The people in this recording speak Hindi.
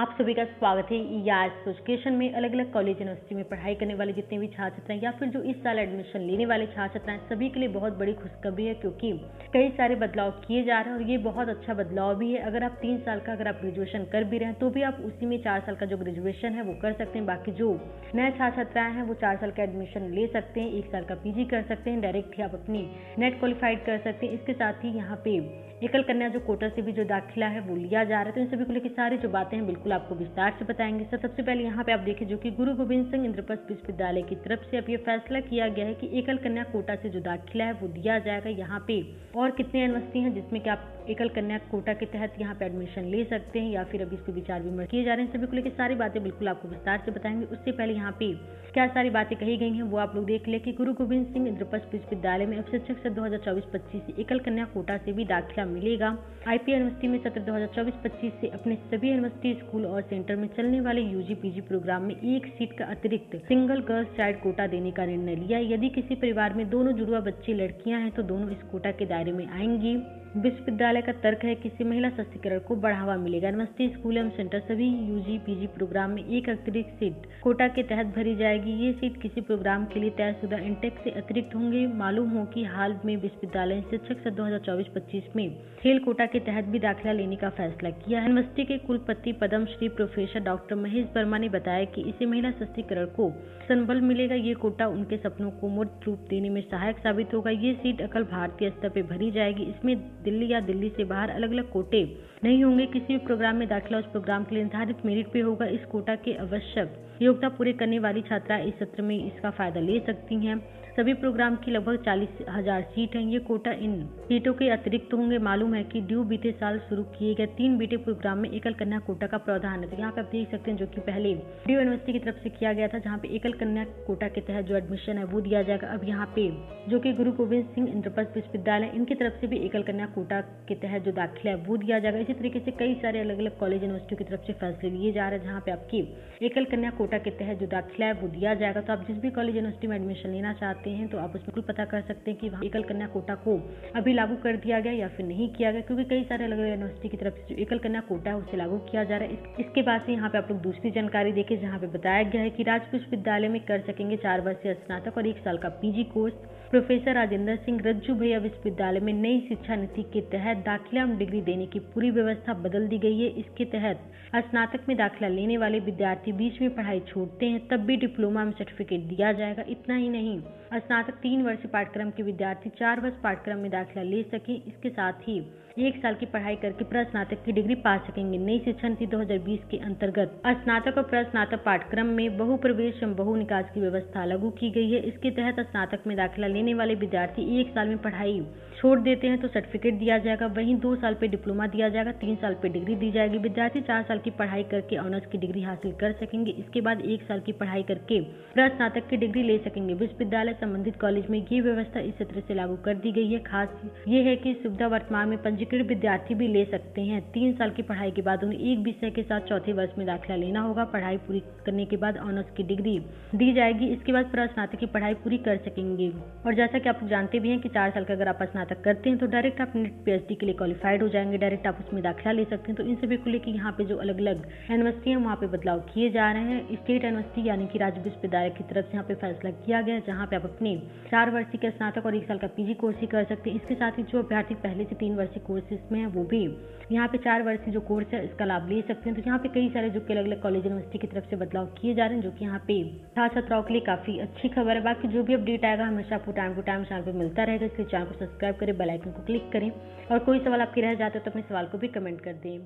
आप सभी का स्वागत है। यार एजुकेशन में अलग अलग कॉलेज यूनिवर्सिटी में पढ़ाई करने वाले जितने भी छात्र छात्राएँ या फिर जो इस साल एडमिशन लेने वाले छात्र छात्राएँ सभी के लिए बहुत बड़ी खुशखबरी है क्योंकि कई सारे बदलाव किए जा रहे हैं और ये बहुत अच्छा बदलाव भी है। अगर आप तीन साल का अगर आप ग्रेजुएशन कर भी रहे हैं तो भी आप उसी में चार साल का जो ग्रेजुएशन है, वो कर सकते हैं। बाकी जो नए छात्र छात्राएँ हैं, वो चार साल का एडमिशन ले सकते हैं, एक साल का पीजी कर सकते हैं डायरेक्ट ही आप अपनी नेट क्वालिफाइड कर सकते हैं। इसके साथ ही यहाँ पे एकल कन्या जो कोटा से भी जो दाखिला है, वो लिया जा रहा है। तो इन सभी को लेकर सारी जो बातें हैं, बिल्कुल आपको विस्तार से बताएँगे। सर, सबसे पहले यहाँ पे आप देखें जो कि गुरु गोविंद सिंह इंद्रप्रस्थ विश्वविद्यालय की तरफ़ से अब ये फैसला किया गया है कि एकल कन्या कोटा से जो दाखिला है वो दिया जाएगा यहाँ पे। और कितने यूनिवर्सिटी हैं जिसमें कि आप एकल कन्या कोटा के तहत यहाँ पे एडमिशन ले सकते हैं या फिर अभी इस पर विचार विमर्श किए जा रहे हैं। सभी को लेकर सारी बातें बिल्कुल आपको विस्तार से बताएँगे। उससे पहले यहाँ पे क्या सारी बातें कही गई हैं वो आप लोग देख ले कि गुरु गोविंद सिंह इंद्रप्रस्थ विश्वविद्यालय में अब शिक्षक सत्र दो हज़ार से एकल कन्या कोटा से भी दाखिला मिलेगा। आईपी यूनिवर्सिटी में सत्र दो हज़ार से अपने सभी यूनिवर्सिटी स्कूल और सेंटर में चलने वाले यूजी पीजी प्रोग्राम में एक सीट का अतिरिक्त सिंगल गर्ल्स चाइल्ड कोटा देने का निर्णय लिया। यदि किसी परिवार में दोनों जुड़वा बच्चे लड़कियाँ हैं तो दोनों इस कोटा के दायरे में आएँगी। विश्वविद्यालय का तर्क है कि इससे महिला सशक्तिकरण को बढ़ावा मिलेगा। यूनिवर्सिटी स्कूल एवं सेंटर, सभी यूजी पीजी प्रोग्राम में एक अतिरिक्त सीट कोटा के तहत भरी जाएगी। ये सीट किसी प्रोग्राम के लिए तयशुदा इंटेक से अतिरिक्त होंगे। मालूम हो कि हाल में विश्वविद्यालय शिक्षक सत्र दो हज़ार में खेल कोटा के तहत भी दाखिला लेने का फैसला किया यूनिवर्सिटी के कुलपति पदम श्री प्रोफेसर डॉक्टर महेश वर्मा ने बताया की इसे महिला सशक्तिकरण को संबल मिलेगा। ये कोटा उनके सपनों को मूर्त रूप देने में सहायक साबित होगा। ये सीट अकल भारतीय स्तर पर भरी जाएगी। इसमें दिल्ली या दिल्ली से बाहर अलग अलग कोटे नहीं होंगे। किसी भी प्रोग्राम में दाखिला उस प्रोग्राम के लिए निर्धारित मेरिट पे होगा। इस कोटा के आवश्यक योग्यता पूरे करने वाली छात्रा इस सत्र में इसका फ़ायदा ले सकती हैं। सभी प्रोग्राम की लगभग चालीस हज़ार सीट हैं। ये कोटा इन सीटों के अतिरिक्त होंगे। मालूम है कि ड्यू बीते साल शुरू किए गए तीन बीटे प्रोग्राम में एकल कन्या कोटा का प्रावधान है। तो यहाँ पे आप देख सकते हैं जो कि पहले ड्यू यूनिवर्सिटी की तरफ़ से किया गया था, जहाँ पे एकल कन्या कोटा के तहत जो एडमिशन है वो दिया जाएगा। अब यहाँ पे जो की गुरु गोविंद सिंह इंद्रप्रस्थ विश्वविद्यालय इनकी तरफ़ से भी एकल कन्या कोटा के तहत जो दाखिला है, वो दिया जाएगा। इसी तरीके से कई सारे अलग अलग कॉलेज यूनिवर्सिटी की तरफ़ से फैसले लिए जा रहे हैं, जहाँ पे आपकी एकल कन्या कोटा के तहत जो दाखिला है, वो दिया जाएगा। तो आप जिस भी कॉलेज यूनिवर्सिटी में एडमिशन लेना चाहते हैं तो आप उसमें बिल्कुल पता कर सकते हैं कि वहाँ एकल कन्या कोटा को अभी लागू कर दिया गया या फिर नहीं किया गया, क्योंकि कई सारे अलग अलग यूनिवर्सिटी की तरफ़ से जो एकल कन्या कोटा है, उसे लागू किया जा रहा है। इसके बाद से यहाँ पे आप लोग दूसरी जानकारी देखें, जहाँ पे बताया गया है कि राज विश्वविद्यालय में कर सकेंगे चार वर्षीय स्नातक और एक साल का PG course. Professor Rajendra Singh, Rajju Bhaiya विश्वविद्यालय में नई शिक्षा नीति के तहत दाखिला में डिग्री देने की पूरी व्यवस्था बदल दी गई है। इसके तहत स्नातक में दाखिला लेने वाले विद्यार्थी बीच में पढ़ाई छोड़ते हैं, तब भी डिप्लोमा में सर्टिफिकेट दिया जाएगा। इतना ही नहीं, स्नातक तीन वर्ष पाठ्यक्रम के विद्यार्थी चार वर्ष पाठ्यक्रम में दाखिला ले सके। इसके साथ ही एक साल की पढ़ाई करके प्रस्नातक की डिग्री पा सकेंगे। नई शिक्षा नीति 2020 के अंतर्गत स्नातक और प्रस्नातक पाठ्यक्रम में बहु प्रवेश एवं बहु निकास की व्यवस्था लागू की गई है। इसके तहत स्नातक में दाखिला लेने वाले विद्यार्थी एक साल में पढ़ाई छोड़ देते हैं तो सर्टिफिकेट दिया जाएगा। वहीं दो साल पे डिप्लोमा दिया जाएगा, तीन साल पे डिग्री दी जाएगी। विद्यार्थी चार साल की पढ़ाई करके ऑनर्स की डिग्री हासिल कर सकेंगे। इसके बाद एक साल की पढ़ाई करके प्रस्नातक की डिग्री ले सकेंगे। विश्वविद्यालय संबंधित कॉलेज में ये व्यवस्था इस सत्र से लागू कर दी गई है। खास ये है की सुविधा वर्तमान में पंजीकृत विद्यार्थी भी ले सकते हैं। तीन साल की पढ़ाई के बाद उन्हें एक विषय के साथ चौथे वर्ष में दाखिला लेना होगा। पढ़ाई पूरी करने के बाद ऑनर्स की डिग्री दी जाएगी। इसके बाद प्रस्नातक की पढ़ाई पूरी कर सकेंगे। और जैसा कि आप जानते भी हैं कि चार साल का अगर आप स्नातक स्नातक करते हैं तो डायरेक्ट आप नेट पी के लिए क्वालिफाइड हो जाएँगे डायरेक्ट आप उसमें दाखिला ले सकते हैं। तो इन सभी को लेकर यहाँ पे जो अलग अलग यूनिवर्सिटी है, वहाँ पे बदलाव किए जा रहे हैं। स्टेट यूनिवर्सिटी यानी कि राज्य विश्वविद्यालय की तरफ़ से यहाँ पे फैसला किया गया है, जहाँ पे आप अपने चार वर्षीय के स्नातक और एक साल का पीजी कोर्स ही कर सकते हैं। इसके साथ ही जो अभ्यर्थी पहले से तीन वर्षीय कोर्सेज में है, वो भी यहाँ पे चार वर्षीय जो कोर्स है, इसका लाभ ले सकते हैं। तो यहाँ पे कई सारे जो अलग अलग कॉलेज यूनिवर्सिटी की तरफ़ से बदलाव किए जा रहे हैं, जो कि यहाँ पे छात्र छात्राओं के लिए काफ़ी अच्छी खबर है। बाकी जो भी अपडेट आएगा, हमेशा आपको टाइम टू टाइम चैनल पर मिलता रहेगा, इसलिए चैनल को सब्सक्राइब करें बेलाइकन को क्लिक करें और कोई सवाल आपके रह जाते हो तो अपने सवाल को भी कमेंट कर दें।